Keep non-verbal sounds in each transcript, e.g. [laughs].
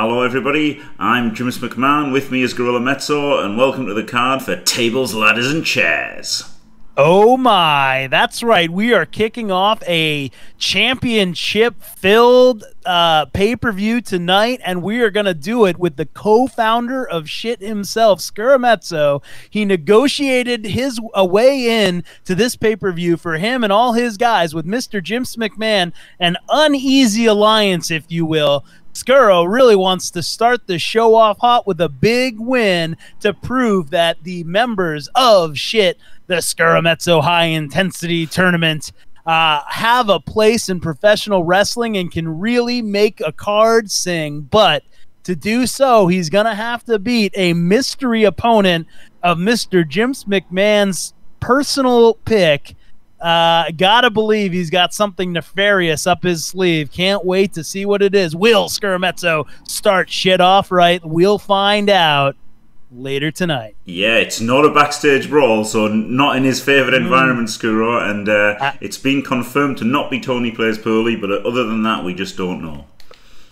Hello, everybody. I'm Jimus McMahon. With me is Gorilla Mezzo, and welcome to the card for Tables, Ladders, and Chairs. Oh my, that's right. We are kicking off a championship filled uh, pay per view tonight, and we are going to do it with the co founder of shit himself, Scarametzo. He negotiated his a way in to this pay per view for him and all his guys with Mr. Jim McMahon, an uneasy alliance, if you will. Scuro really wants to start the show off hot with a big win to prove that the members of shit the Scarametzo High Intensity Tournament uh, have a place in professional wrestling and can really make a card sing. But to do so, he's going to have to beat a mystery opponent of Mr. Jim McMahon's personal pick. Uh, gotta believe he's got something nefarious up his sleeve. Can't wait to see what it is. Will Scarametzo start shit off right? We'll find out later tonight. Yeah, it's not a backstage brawl, so not in his favourite mm. environment, Scuro, and uh, uh, it's been confirmed to not be Tony Plays Poorly, but other than that, we just don't know.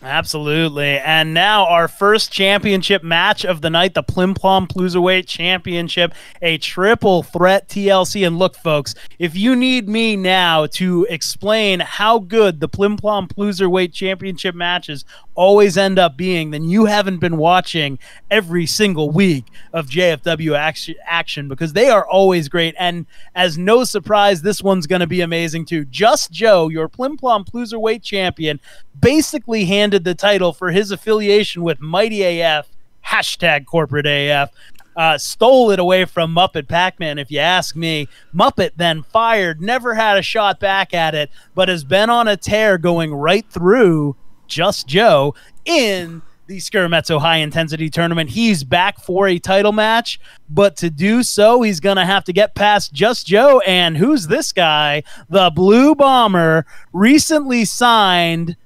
Absolutely. And now our first championship match of the night, the Plim Plom Ploozerweight Championship, a triple threat TLC. And look, folks, if you need me now to explain how good the Plim Plom Ploozerweight Championship matches always end up being, then you haven't been watching every single week of JFW action, because they are always great. And as no surprise, this one's going to be amazing too. Just Joe, your Plim Plom Ploozerweight champion, basically handed the title for his affiliation with Mighty AF, hashtag corporate AF. Uh, stole it away from Muppet Pac Man, if you ask me. Muppet then fired, never had a shot back at it, but has been on a tear going right through Just Joe in the Scarametzo High Intensity Tournament. He's back for a title match, but to do so, he's going to have to get past Just Joe. And who's this guy? The Blue Bomber, recently signed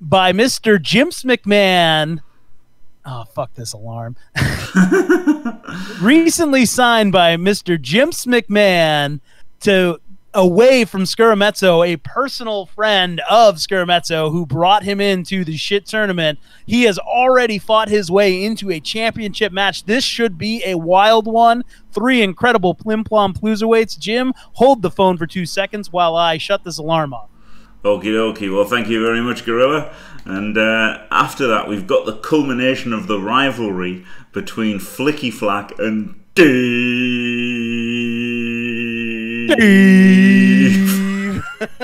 by Mr. Jim McMahon. Oh, fuck this alarm. [laughs] Recently signed by Mr. Jim McMahon to away from Scarametzo, a personal friend of Scarametzo who brought him into the shit tournament. He has already fought his way into a championship match. This should be a wild one. Three incredible plim plom ploozerweights. Jim, hold the phone for two seconds while I shut this alarm off. Okie dokie. Well, thank you very much, Gorilla. And uh, after that, we've got the culmination of the rivalry between Flicky Flack and Dave. Dave.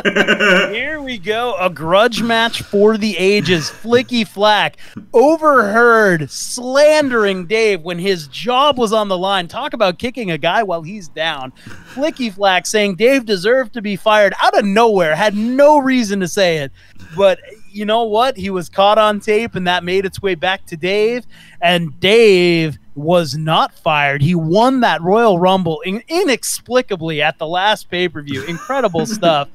Here we go. A grudge match for the ages. Flicky Flack overheard slandering Dave when his job was on the line. Talk about kicking a guy while he's down. Flicky Flack saying Dave deserved to be fired out of nowhere, had no reason to say it. But you know what? He was caught on tape, and that made its way back to Dave. And Dave was not fired. He won that Royal Rumble in- inexplicably at the last pay per view. Incredible [laughs] stuff.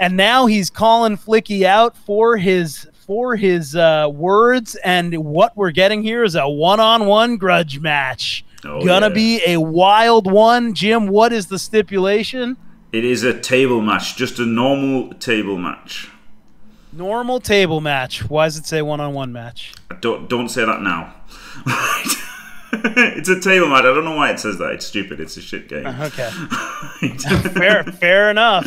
And now he's calling Flicky out for his for his uh, words. And what we're getting here is a one on one grudge match. Oh, Gonna yeah. be a wild one. Jim, what is the stipulation? It is a table match, just a normal table match. Normal table match. Why does it say one on one match? Don't don't say that now. [laughs] it's a table match. I don't know why it says that. It's stupid. It's a shit game. Uh, okay. [laughs] [laughs] fair, fair enough.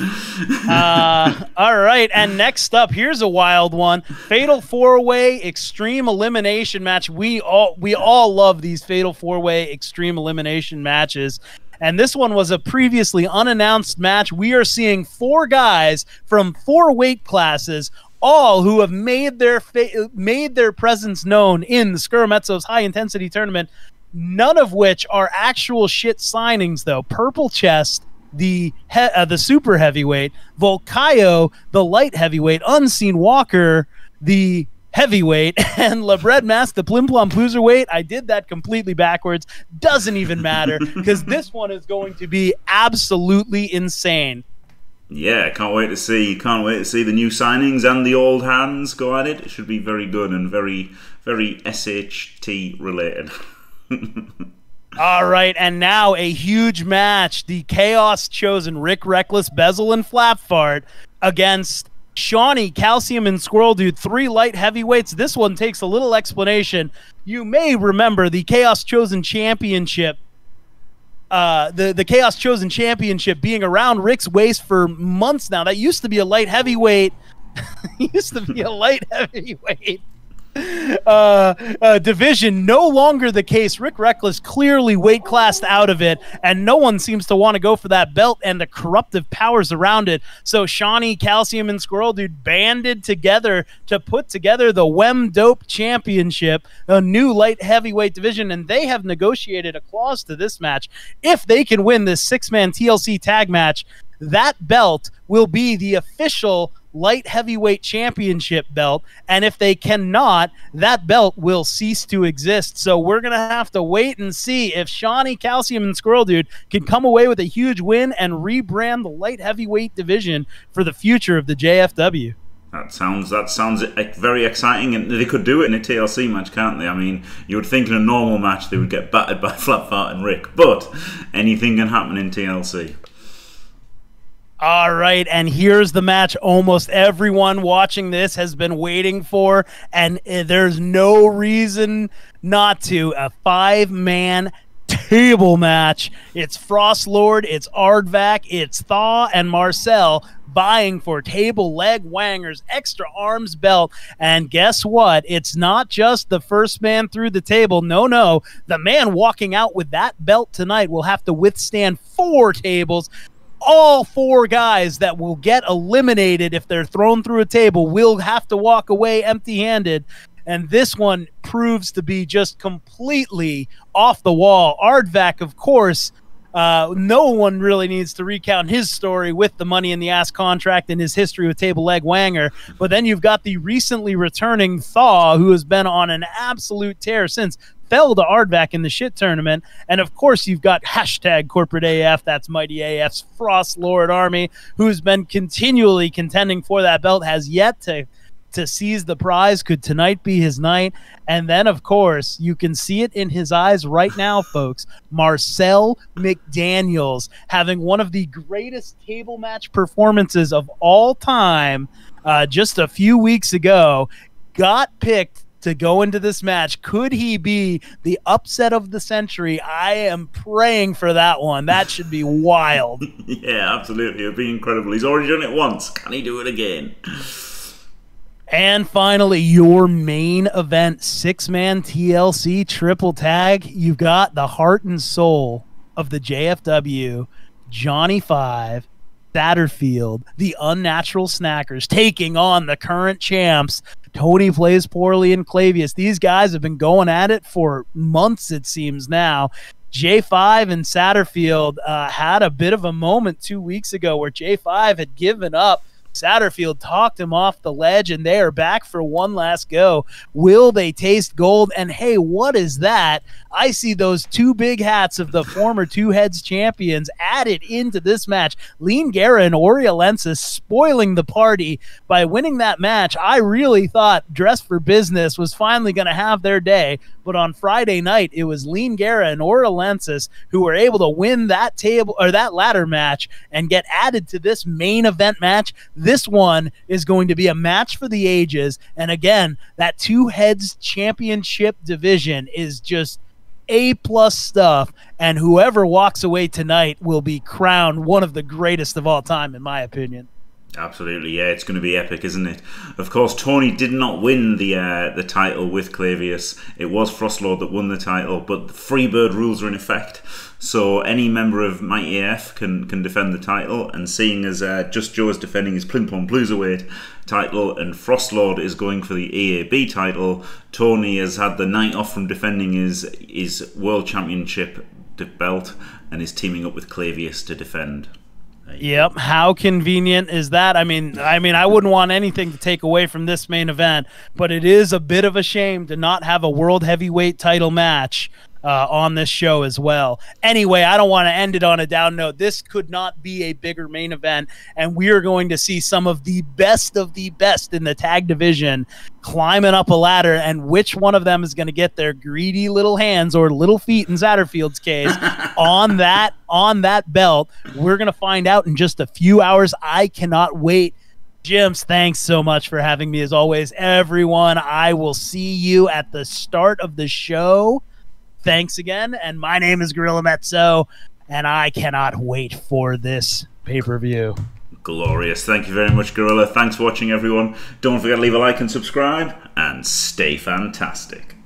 Uh, all right. And next up, here's a wild one: Fatal Four Way Extreme Elimination Match. We all we all love these Fatal Four Way Extreme Elimination matches. And this one was a previously unannounced match. We are seeing four guys from four weight classes all who have made their fa- made their presence known in the Scarametzo's high intensity tournament. None of which are actual shit signings, though. Purple Chest, the he- uh, the super heavyweight, Volcayo, the light heavyweight, Unseen Walker, the heavyweight, [laughs] and Labred Mask, the Plim Plom Ploozerweight. I did that completely backwards. Doesn't even matter because this one is going to be absolutely insane. Yeah, can't wait to see. Can't wait to see the new signings and the old hands go at it. It should be very good and very, very SHT related. [laughs] All right, and now a huge match: the Chaos chosen Rick Reckless, Bezel, and Flapfart against Shawnee, Calcium, and Squirrel Dude, three light heavyweights. This one takes a little explanation. You may remember the Chaos Chosen Championship. Uh, the the Chaos Chosen Championship being around Rick's waist for months now. That used to be a light heavyweight. [laughs] used to be a light [laughs] heavyweight [laughs] uh, uh, division no longer the case. Rick Reckless clearly weight classed out of it, and no one seems to want to go for that belt and the corruptive powers around it. So Shawnee, Calcium, and Squirrel Dude banded together to put together the WEM Dope Championship, a new light heavyweight division, and they have negotiated a clause to this match. If they can win this six man TLC tag match, that belt will be the official light heavyweight championship belt. And if they cannot, that belt will cease to exist. So we're going to have to wait and see if Shawnee, Calcium, and Squirrel Dude can come away with a huge win and rebrand the light heavyweight division for the future of the JFW. That sounds that sounds very exciting, and they could do it in a TLC match, can't they? I mean, you would think in a normal match they would get battered by [laughs] Flat and Rick, but anything can happen in TLC. All right, and here's the match. Almost everyone watching this has been waiting for, and eh, there's no reason not to. A five man table match. It's Frost Lord, it's Aardvac, it's Thaw, and Marcel vying for table leg wangers extra arms belt. And guess what? It's not just the first man through the table. No no. The man walking out with that belt tonight will have to withstand four tables all four guys that will get eliminated if they're thrown through a table will have to walk away empty handed. And this one proves to be just completely off the wall. Aardvac, of course, uh, no one really needs to recount his story with the money in the ass contract and his history with Table Leg Wanger. But then you've got the recently returning Thaw, who has been on an absolute tear since fell to Aardvac in the shit tournament. And of course, you've got hashtag corporate AF, that's Mighty AF's Frost Lord Army, who's been continually contending for that belt, has yet to to seize the prize. Could tonight be his night? And then, of course, you can see it in his eyes right now, [sighs] folks. Marcel McDaniels having one of the greatest table match performances of all time uh, just a few weeks ago. Got picked to go into this match. Could he be the upset of the century? I am praying for that one. That should be [laughs] wild. yeah, absolutely. It'd be incredible. He's already done it once. Can he do it again? And finally, your main event six man TLC triple tag. You've got the heart and soul of the JFW, Johnny Five, Satterfield, the unnatural snackers, taking on the current champs, Tony plays poorly in Clavius. These guys have been going at it for months, it seems now. J5 and Satterfield uh, had a bit of a moment two weeks ago where J5 had given up Satterfield talked him off the ledge, and they are back for one last go. Will they taste gold? And hey, what is that? I see those two big hats of the former two heads champions added into this match. Lean Guerra and Oriolensis spoiling the party by winning that match. I really thought Dress for Business was finally going to have their day, but on Friday night, it was Lean Guerra and Oriolensis who were able to win that table or that ladder match and get added to this main event match. This one is going to be a match for the ages. And again, that two heads championship division is just a plus stuff, and whoever walks away tonight will be crowned one of the greatest of all time, in my opinion. Absolutely, yeah, it's going to be epic, isn't it? Of course, Tony did not win the uh, the title with Clavius. It was Frostlord that won the title, but the Freebird rules are in effect. So any member of Mighty AF can can defend the title, and seeing as uh, Just Joe is defending his Plim Plom Ploozerweight title, and Frostlord is going for the EAB title, Tony has had the night off from defending his his World Championship belt, and is teaming up with Clavius to defend. Yep. How convenient is that? I mean, I mean, I wouldn't want anything to take away from this main event, but it is a bit of a shame to not have a world heavyweight title match uh, on this show as well. Anyway, I don't want to end it on a down note. This could not be a bigger main event, and we are going to see some of the best of the best in the tag division climbing up a ladder. And which one of them is going to get their greedy little hands or little feet in Satterfield's case [laughs] on that on that belt? We're going to find out in just a few hours. I cannot wait Jims, thanks so much for having me as always. Everyone, I will see you at the start of the show. Thanks again. And my name is Gorilla Mezzo, and I cannot wait for this pay per view. Glorious. Thank you very much, Gorilla. Thanks for watching, everyone. Don't forget to leave a like and subscribe, and stay fantastic.